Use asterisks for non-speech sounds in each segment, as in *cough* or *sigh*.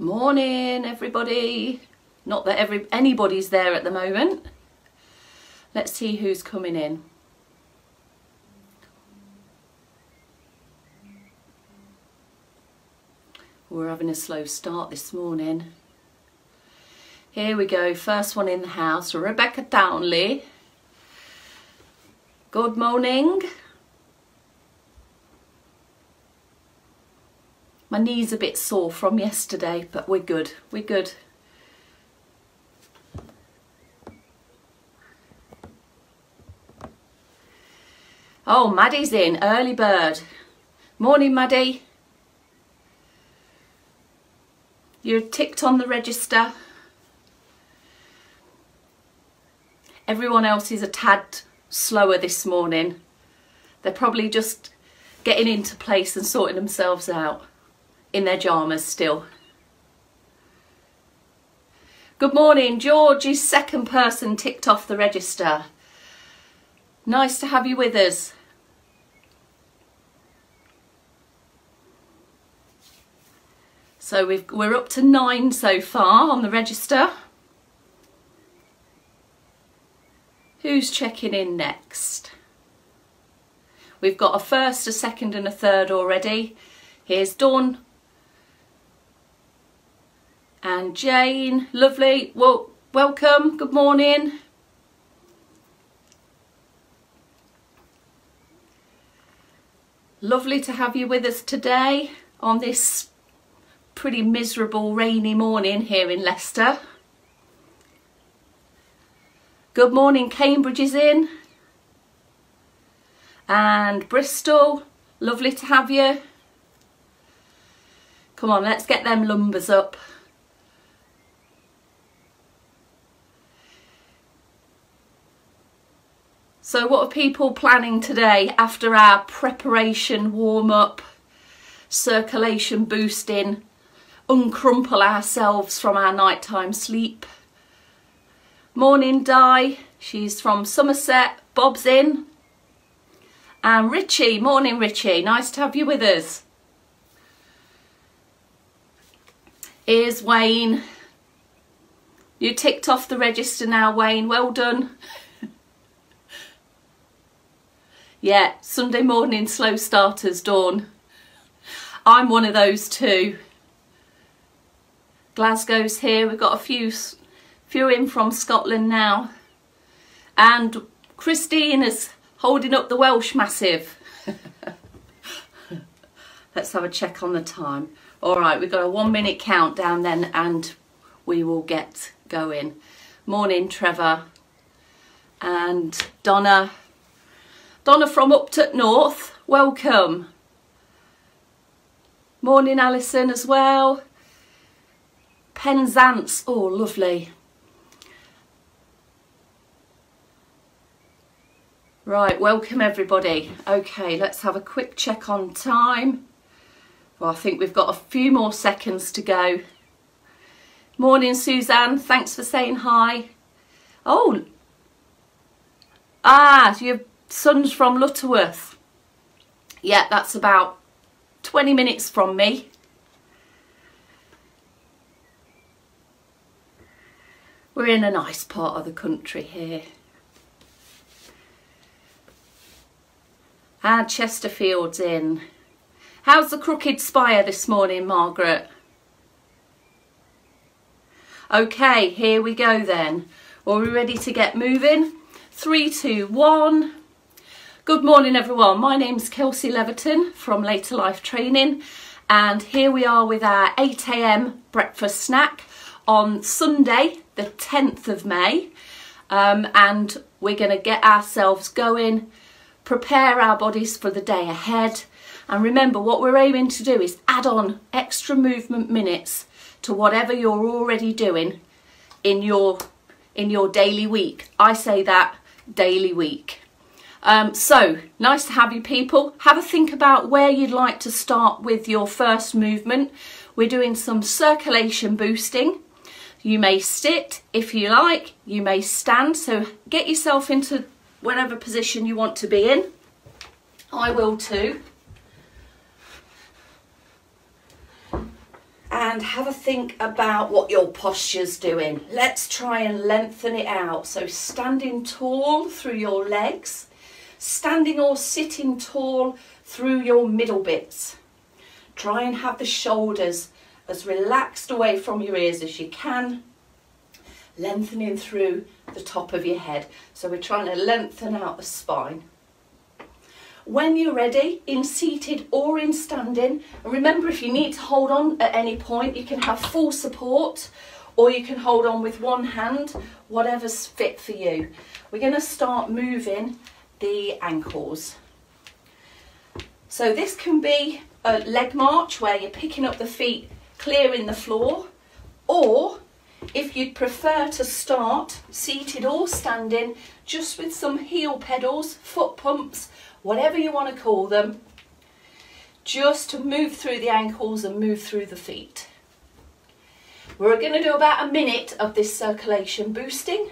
Morning, everybody. Not that every anybody's there at the moment. Let's see who's coming in. We're having a slow start this morning. Here we go, first one in the house, Rebecca Townley. Good morning. My knee's a bit sore from yesterday, but we're good, we're good. Oh, Maddie's in, early bird. Morning, Maddie. You're ticked on the register. Everyone else is a tad slower this morning. They're probably just getting into place and sorting themselves out in their jammers still. Good morning, George is second person ticked off the register. Nice to have you with us. So we are up to nine so far on the register. Who's checking in next? We've got a first, a second and a third already. Here's Dawn and Jane. Lovely. Well, welcome. Good morning. Lovely to have you with us today on this pretty miserable rainy morning here in Leicester. Good morning, Cambridge is in. And Bristol, lovely to have you. Come on, let's get them lumbers up. So what are people planning today after our preparation, warm up, circulation boosting uncrumple ourselves from our nighttime sleep. Morning Di, she's from Somerset, Bob's in. And Richie, morning Richie, nice to have you with us. Here's Wayne. You ticked off the register now, Wayne, well done. Yeah, Sunday morning slow starters, Dawn. I'm one of those too. Glasgow's here. We've got a few, few in from Scotland now. And Christine is holding up the Welsh Massive. *laughs* Let's have a check on the time. All right, we've got a one minute countdown then and we will get going. Morning, Trevor. And Donna. Donna from Upton North, welcome. Morning, Alison, as well. Penzance, oh lovely. Right, welcome everybody. Okay, let's have a quick check on time. Well, I think we've got a few more seconds to go. Morning, Suzanne. Thanks for saying hi. Oh, ah, your son's from Lutterworth. Yeah, that's about 20 minutes from me. We're in a nice part of the country here. And Chesterfield's in. How's the Crooked Spire this morning, Margaret? Okay, here we go then. Are we ready to get moving? Three, two, one. Good morning everyone, my name's Kelsey Leverton from Later Life Training and here we are with our 8am breakfast snack on Sunday the 10th of May um, and we're going to get ourselves going, prepare our bodies for the day ahead and remember what we're aiming to do is add on extra movement minutes to whatever you're already doing in your in your daily week. I say that daily week. Um, so nice to have you people. Have a think about where you'd like to start with your first movement. We're doing some circulation boosting you may sit if you like, you may stand, so get yourself into whatever position you want to be in. I will too. and have a think about what your posture's doing. Let's try and lengthen it out. So standing tall through your legs, standing or sitting tall through your middle bits. Try and have the shoulders as relaxed away from your ears as you can, lengthening through the top of your head. So we're trying to lengthen out the spine. When you're ready, in seated or in standing, and remember if you need to hold on at any point, you can have full support or you can hold on with one hand, whatever's fit for you. We're going to start moving the ankles. So this can be a leg march where you're picking up the feet, clearing the floor, or if you'd prefer to start seated or standing, just with some heel pedals, foot pumps, whatever you want to call them, just to move through the ankles and move through the feet. We're going to do about a minute of this circulation boosting.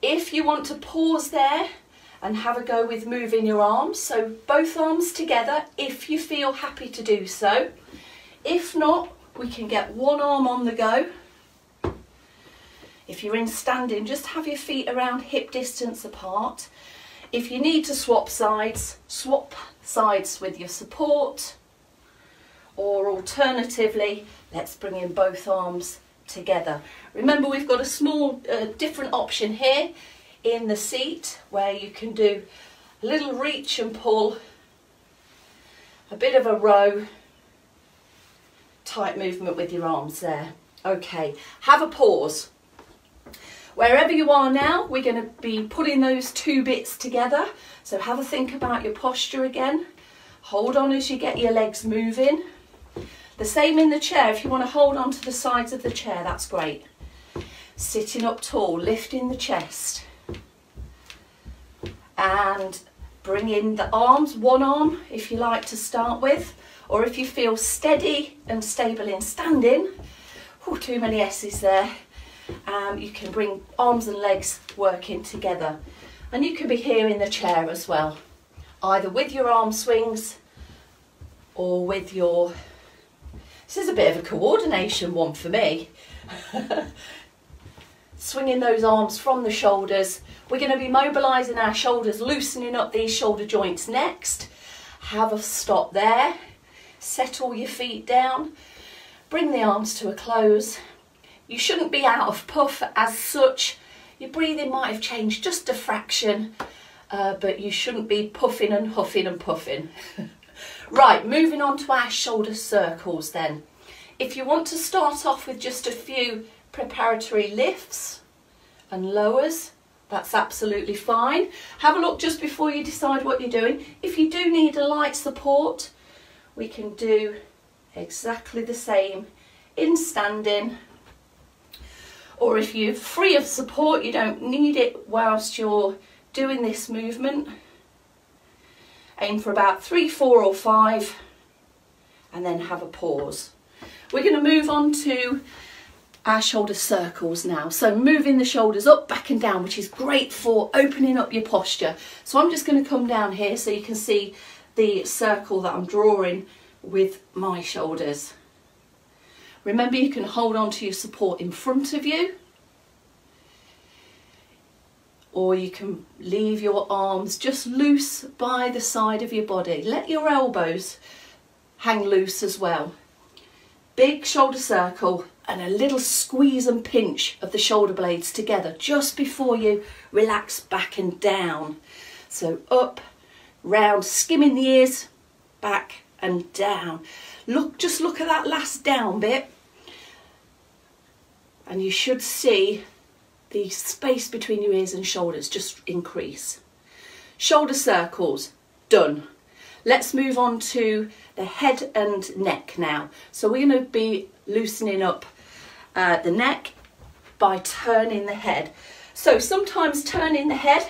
If you want to pause there and have a go with moving your arms, so both arms together if you feel happy to do so. If not, we can get one arm on the go. If you're in standing, just have your feet around hip distance apart if you need to swap sides, swap sides with your support or alternatively, let's bring in both arms together. Remember we've got a small uh, different option here in the seat where you can do a little reach and pull, a bit of a row, tight movement with your arms there. Okay, have a pause. Wherever you are now, we're going to be putting those two bits together. So have a think about your posture again. Hold on as you get your legs moving. The same in the chair. If you want to hold on to the sides of the chair, that's great. Sitting up tall, lifting the chest. And bring in the arms, one arm if you like to start with. Or if you feel steady and stable in standing. Oh, too many S's there um, you can bring arms and legs working together. And you can be here in the chair as well, either with your arm swings or with your, this is a bit of a coordination one for me. *laughs* Swinging those arms from the shoulders. We're going to be mobilising our shoulders, loosening up these shoulder joints next. Have a stop there. Settle your feet down. Bring the arms to a close you shouldn't be out of puff as such. Your breathing might have changed just a fraction, uh, but you shouldn't be puffing and huffing and puffing. *laughs* right, moving on to our shoulder circles then. If you want to start off with just a few preparatory lifts and lowers, that's absolutely fine. Have a look just before you decide what you're doing. If you do need a light support, we can do exactly the same in standing or if you're free of support, you don't need it whilst you're doing this movement. Aim for about three, four or five and then have a pause. We're going to move on to our shoulder circles now. So moving the shoulders up, back and down, which is great for opening up your posture. So I'm just going to come down here so you can see the circle that I'm drawing with my shoulders. Remember you can hold on to your support in front of you or you can leave your arms just loose by the side of your body. Let your elbows hang loose as well. Big shoulder circle and a little squeeze and pinch of the shoulder blades together just before you relax back and down. So up, round, skimming the ears, back and down. Look, just look at that last down bit. And you should see the space between your ears and shoulders just increase. Shoulder circles, done. Let's move on to the head and neck now. So we're going to be loosening up uh, the neck by turning the head. So sometimes turning the head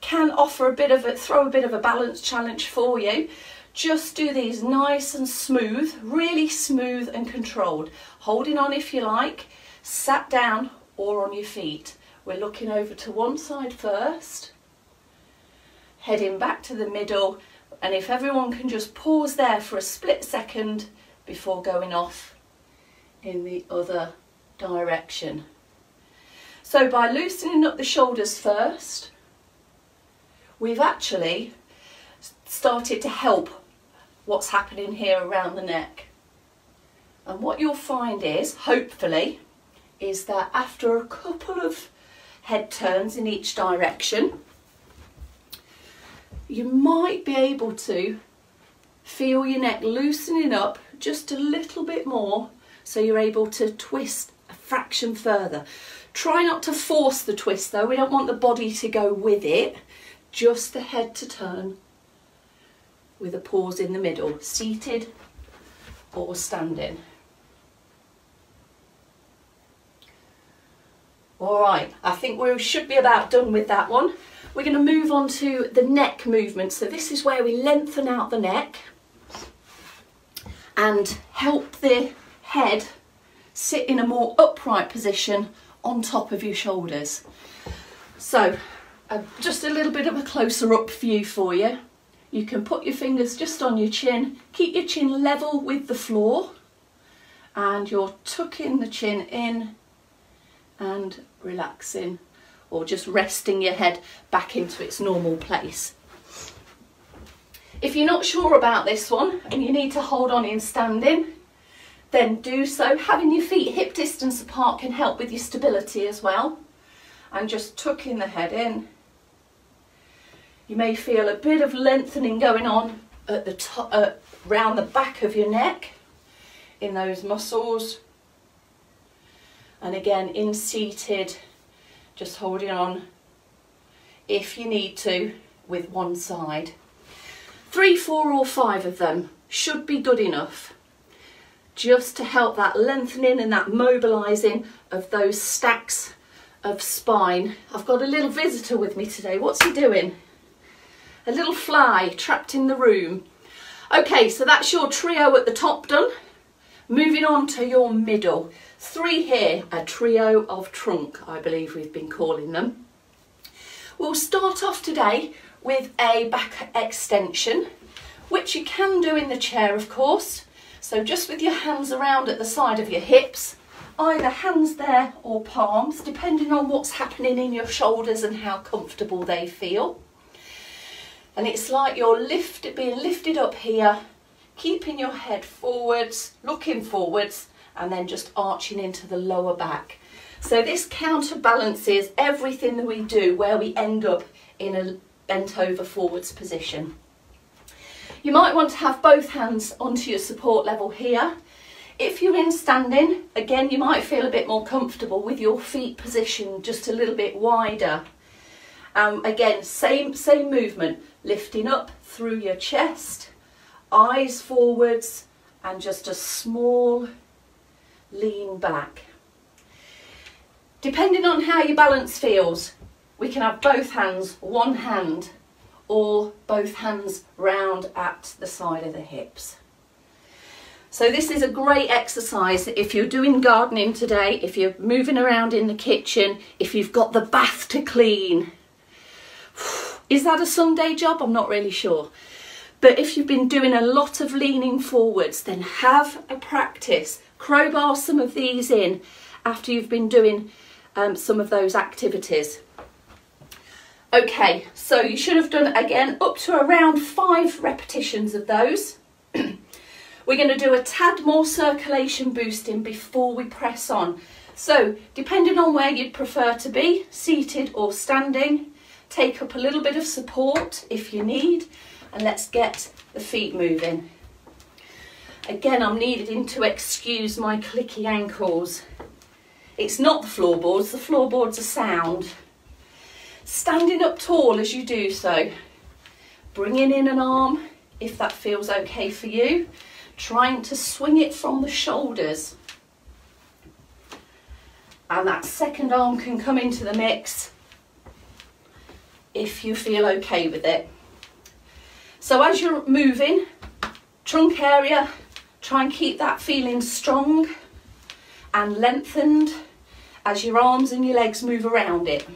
can offer a bit of a, throw a bit of a balance challenge for you. Just do these nice and smooth, really smooth and controlled. Holding on if you like, sat down or on your feet. We're looking over to one side first, heading back to the middle, and if everyone can just pause there for a split second before going off in the other direction. So by loosening up the shoulders first, we've actually started to help what's happening here around the neck. And what you'll find is, hopefully, is that after a couple of head turns in each direction, you might be able to feel your neck loosening up just a little bit more so you're able to twist a fraction further. Try not to force the twist though, we don't want the body to go with it, just the head to turn with a pause in the middle, seated or standing. All right, I think we should be about done with that one. We're going to move on to the neck movement. So this is where we lengthen out the neck and help the head sit in a more upright position on top of your shoulders. So uh, just a little bit of a closer up view for you. You can put your fingers just on your chin, keep your chin level with the floor and you're tucking the chin in and relaxing or just resting your head back into its normal place. If you're not sure about this one and you need to hold on in standing, then do so. Having your feet hip distance apart can help with your stability as well. And just tucking the head in. You may feel a bit of lengthening going on at the top, uh, around the back of your neck in those muscles. And again, in seated, just holding on if you need to with one side. Three, four or five of them should be good enough just to help that lengthening and that mobilising of those stacks of spine. I've got a little visitor with me today. What's he doing? A little fly trapped in the room. Okay, so that's your trio at the top done. Moving on to your middle. Three here, a trio of trunk, I believe we've been calling them. We'll start off today with a back extension, which you can do in the chair, of course. So just with your hands around at the side of your hips, either hands there or palms, depending on what's happening in your shoulders and how comfortable they feel. And it's like you're lifted, being lifted up here, keeping your head forwards, looking forwards, and then just arching into the lower back. So this counterbalances everything that we do where we end up in a bent over forwards position. You might want to have both hands onto your support level here. If you're in standing, again, you might feel a bit more comfortable with your feet positioned just a little bit wider. Um, again, same, same movement, lifting up through your chest, eyes forwards, and just a small lean back. Depending on how your balance feels, we can have both hands, one hand, or both hands round at the side of the hips. So this is a great exercise if you're doing gardening today, if you're moving around in the kitchen, if you've got the bath to clean. *sighs* Is that a Sunday job? I'm not really sure. But if you've been doing a lot of leaning forwards, then have a practice. Crowbar some of these in after you've been doing um, some of those activities. Okay, so you should have done again up to around five repetitions of those. *clears throat* We're going to do a tad more circulation boosting before we press on. So, depending on where you'd prefer to be, seated or standing, take up a little bit of support if you need, and let's get the feet moving. Again, I'm needing to excuse my clicky ankles. It's not the floorboards, the floorboards are sound. Standing up tall as you do so. Bringing in an arm, if that feels okay for you. Trying to swing it from the shoulders. And that second arm can come into the mix if you feel okay with it. So as you're moving, trunk area, try and keep that feeling strong and lengthened as your arms and your legs move around it.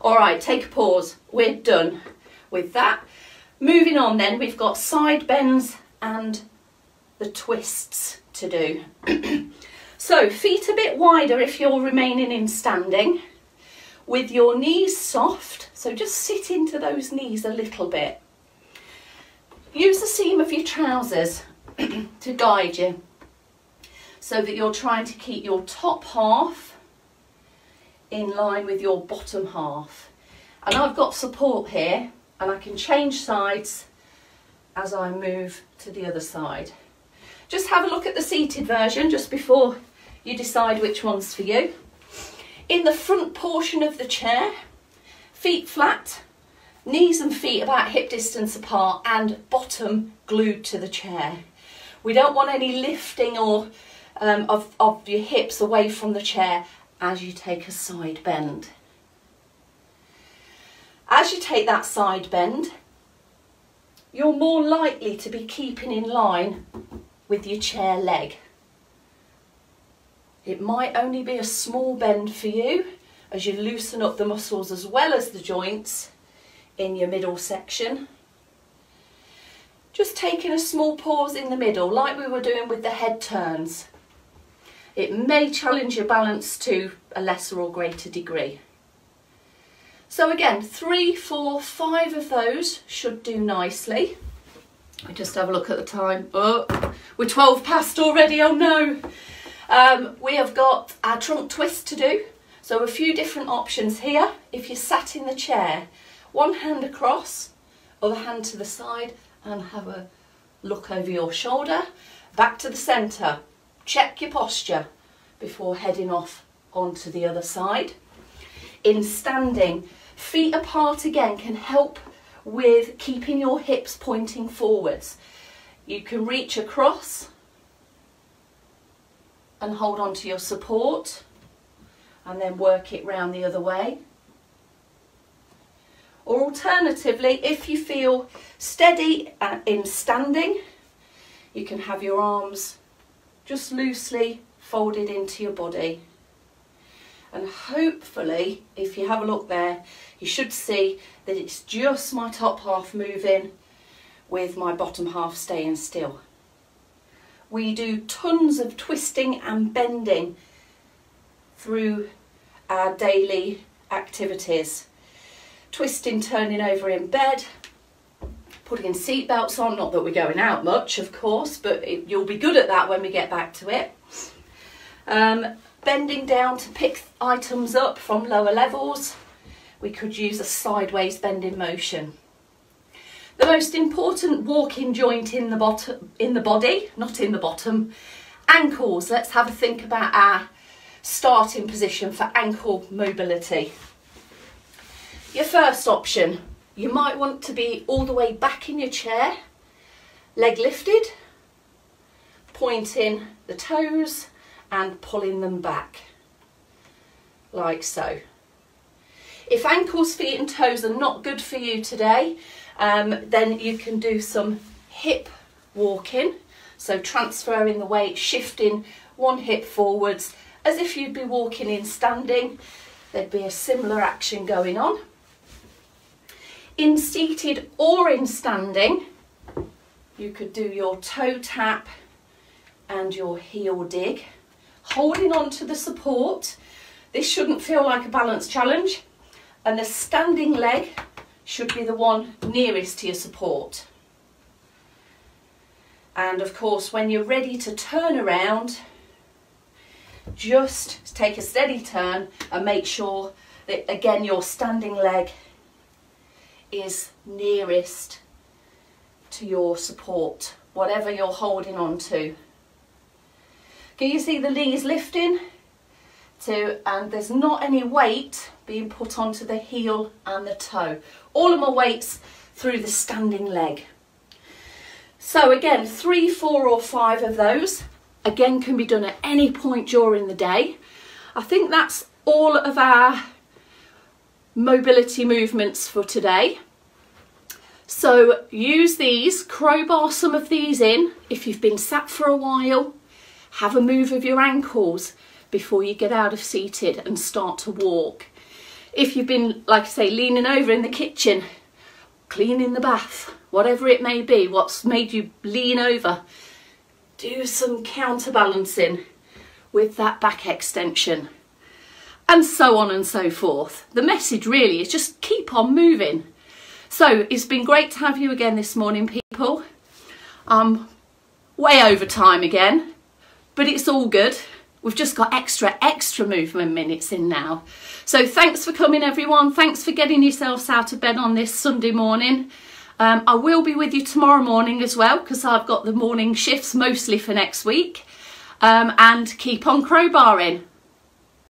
All right, take a pause. We're done with that. Moving on then, we've got side bends and the twists to do. *clears throat* so feet a bit wider if you're remaining in standing with your knees soft. So just sit into those knees a little bit. Use the seam of your trousers *clears throat* to guide you so that you're trying to keep your top half in line with your bottom half. And I've got support here and I can change sides as I move to the other side. Just have a look at the seated version just before you decide which one's for you. In the front portion of the chair, feet flat, knees and feet about hip distance apart and bottom glued to the chair. We don't want any lifting or um, of, of your hips away from the chair as you take a side bend. As you take that side bend, you're more likely to be keeping in line with your chair leg. It might only be a small bend for you as you loosen up the muscles as well as the joints in your middle section. Just taking a small pause in the middle like we were doing with the head turns. It may challenge your balance to a lesser or greater degree. So again, three, four, five of those should do nicely. I just have a look at the time. Oh, we're 12 past already, oh no. Um, we have got our trunk twist to do. So a few different options here. If you're sat in the chair, one hand across, other hand to the side and have a look over your shoulder. Back to the centre. Check your posture before heading off onto the other side. In standing, Feet apart again can help with keeping your hips pointing forwards. You can reach across and hold on to your support and then work it round the other way. Or alternatively, if you feel steady uh, in standing, you can have your arms just loosely folded into your body and hopefully if you have a look there you should see that it's just my top half moving with my bottom half staying still. We do tons of twisting and bending through our daily activities. Twisting, turning over in bed, putting seat belts on, not that we're going out much of course, but it, you'll be good at that when we get back to it. Um, bending down to pick items up from lower levels. We could use a sideways bending motion. The most important walking joint in the, bottom, in the body, not in the bottom, ankles. Let's have a think about our starting position for ankle mobility. Your first option, you might want to be all the way back in your chair, leg lifted, pointing the toes, and pulling them back like so. If ankles, feet and toes are not good for you today, um, then you can do some hip walking. So transferring the weight, shifting one hip forwards as if you'd be walking in standing. There'd be a similar action going on. In seated or in standing, you could do your toe tap and your heel dig holding on to the support. This shouldn't feel like a balance challenge and the standing leg should be the one nearest to your support. And of course, when you're ready to turn around, just take a steady turn and make sure that again your standing leg is nearest to your support, whatever you're holding on to. Can you see the knees lifting? To, and there's not any weight being put onto the heel and the toe. All of my weights through the standing leg. So again, three, four or five of those, again can be done at any point during the day. I think that's all of our mobility movements for today. So use these, crowbar some of these in if you've been sat for a while have a move of your ankles before you get out of seated and start to walk. If you've been, like I say, leaning over in the kitchen, cleaning the bath, whatever it may be, what's made you lean over, do some counterbalancing with that back extension and so on and so forth. The message really is just keep on moving. So it's been great to have you again this morning, people. Um, way over time again, but it's all good. We've just got extra, extra movement minutes in now. So thanks for coming, everyone. Thanks for getting yourselves out of bed on this Sunday morning. Um, I will be with you tomorrow morning as well because I've got the morning shifts mostly for next week. Um, and keep on crowbarring.